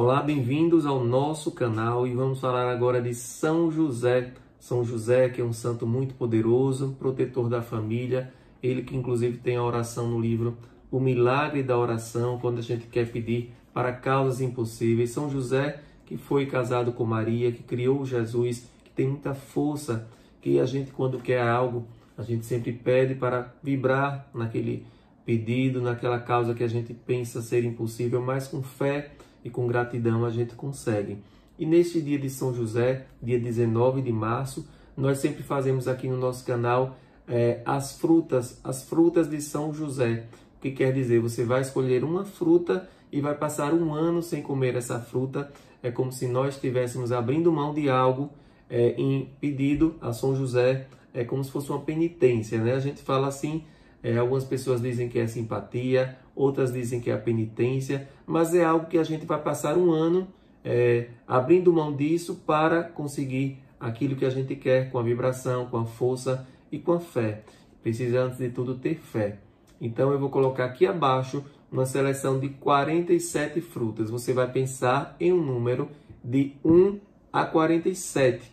Olá, bem-vindos ao nosso canal e vamos falar agora de São José. São José, que é um santo muito poderoso, protetor da família, ele que inclusive tem a oração no livro O Milagre da Oração, quando a gente quer pedir para causas impossíveis. São José, que foi casado com Maria, que criou Jesus, que tem muita força, que a gente quando quer algo, a gente sempre pede para vibrar naquele pedido, naquela causa que a gente pensa ser impossível, mas com fé e com gratidão a gente consegue. E neste dia de São José, dia 19 de março, nós sempre fazemos aqui no nosso canal é, as frutas, as frutas de São José. O que quer dizer? Você vai escolher uma fruta e vai passar um ano sem comer essa fruta. É como se nós estivéssemos abrindo mão de algo é, em pedido a São José. É como se fosse uma penitência, né? A gente fala assim é, algumas pessoas dizem que é simpatia, outras dizem que é a penitência, mas é algo que a gente vai passar um ano é, abrindo mão disso para conseguir aquilo que a gente quer com a vibração, com a força e com a fé. Precisa, antes de tudo, ter fé. Então, eu vou colocar aqui abaixo uma seleção de 47 frutas. Você vai pensar em um número de 1 a 47.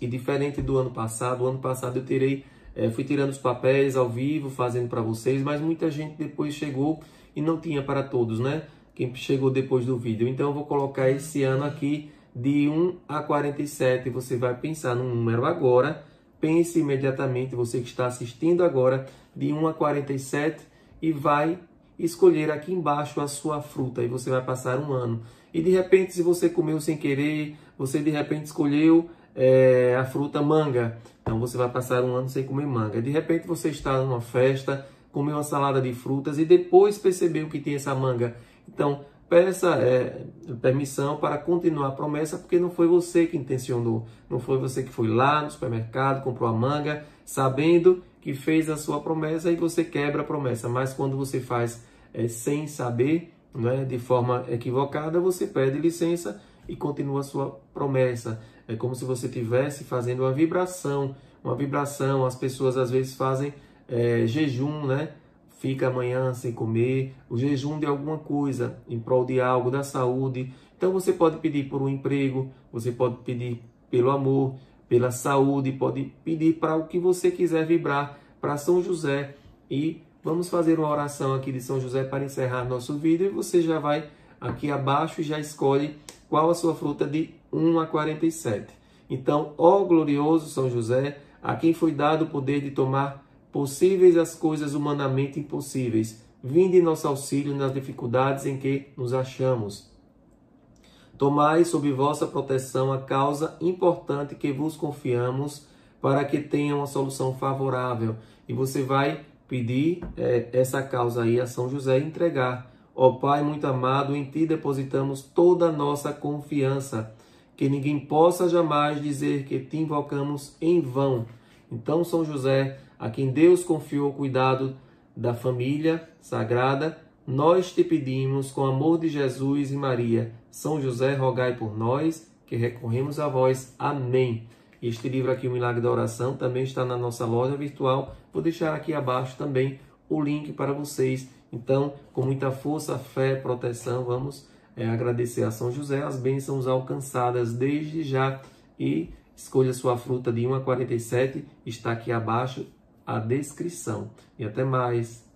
E diferente do ano passado, o ano passado eu tirei é, fui tirando os papéis ao vivo, fazendo para vocês, mas muita gente depois chegou e não tinha para todos, né? Quem chegou depois do vídeo. Então eu vou colocar esse ano aqui de 1 a 47. Você vai pensar no número agora. Pense imediatamente, você que está assistindo agora, de 1 a 47 e vai escolher aqui embaixo a sua fruta e você vai passar um ano. E de repente, se você comeu sem querer, você de repente escolheu é, a fruta manga. Então você vai passar um ano sem comer manga. De repente você está numa festa, comeu uma salada de frutas e depois percebeu que tinha essa manga. Então peça é, permissão para continuar a promessa, porque não foi você que intencionou, não foi você que foi lá no supermercado, comprou a manga, sabendo que fez a sua promessa e você quebra a promessa. Mas quando você faz é, sem saber, né, de forma equivocada, você pede licença e continua a sua promessa. É como se você estivesse fazendo uma vibração, uma vibração. As pessoas às vezes fazem é, jejum, né? Fica amanhã sem comer, o jejum de alguma coisa, em prol de algo, da saúde. Então você pode pedir por um emprego, você pode pedir pelo amor, pela saúde, pode pedir para o que você quiser vibrar para São José. E vamos fazer uma oração aqui de São José para encerrar nosso vídeo. E você já vai aqui abaixo já escolhe qual a sua fruta de 1 a 47. Então, ó glorioso São José, a quem foi dado o poder de tomar possíveis as coisas humanamente impossíveis, vinde nosso auxílio nas dificuldades em que nos achamos. Tomai sob vossa proteção a causa importante que vos confiamos, para que tenha uma solução favorável. E você vai pedir é, essa causa aí a São José entregar. Ó Pai muito amado, em Ti depositamos toda a nossa confiança, que ninguém possa jamais dizer que Te invocamos em vão. Então, São José, a quem Deus confiou o cuidado da família sagrada, nós te pedimos, com amor de Jesus e Maria, São José, rogai por nós, que recorremos a vós. Amém. Este livro aqui, O Milagre da Oração, também está na nossa loja virtual. Vou deixar aqui abaixo também o link para vocês então, com muita força, fé, proteção, vamos é, agradecer a São José as bênçãos alcançadas desde já e escolha sua fruta de 1 a 47, está aqui abaixo a descrição. E até mais.